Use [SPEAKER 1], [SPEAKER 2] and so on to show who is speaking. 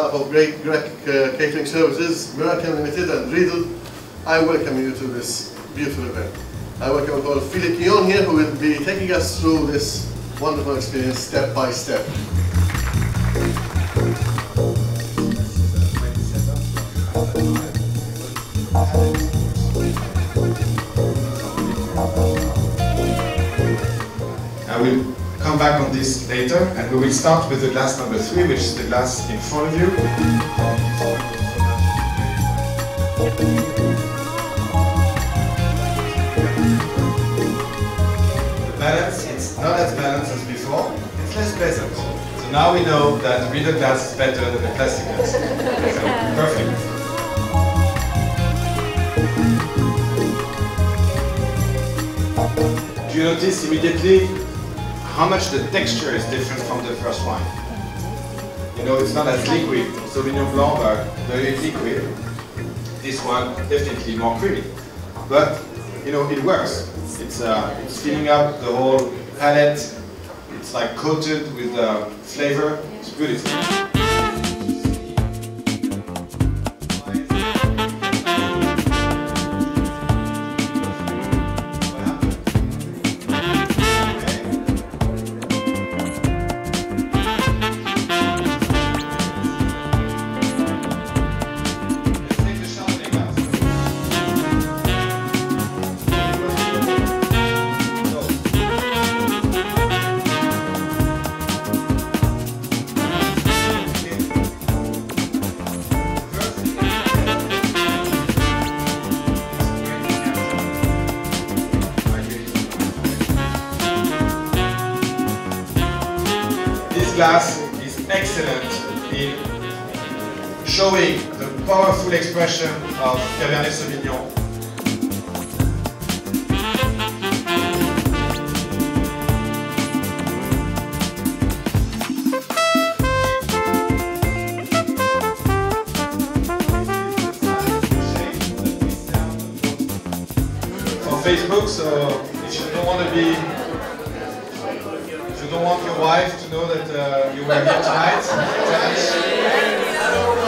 [SPEAKER 1] behalf of Great Greg uh, Catering Services, Miracle Limited and Riedel, I welcome you to this beautiful event. I welcome Paul Philippe Guillon here who will be taking us through this wonderful experience step by step.
[SPEAKER 2] I will come back on this later and we will start with the glass number three, which is the glass in front of you. The balance, it's not as balanced as before, it's less pleasant. So now we know that the Riedel glass is better than the plastic glass. So, perfect. Do you notice immediately how much the texture is different from the first wine? You know, it's not as liquid. Sauvignon Blanc are very liquid. This one definitely more creamy. But, you know, it works. It's, uh, it's filling up the whole palate. It's like coated with uh, flavor. It's beautiful. Glass is excellent in showing the powerful expression of Cabernet Sauvignon on Facebook, so if you don't want to be, don't want your wife to know that uh, you were here tonight,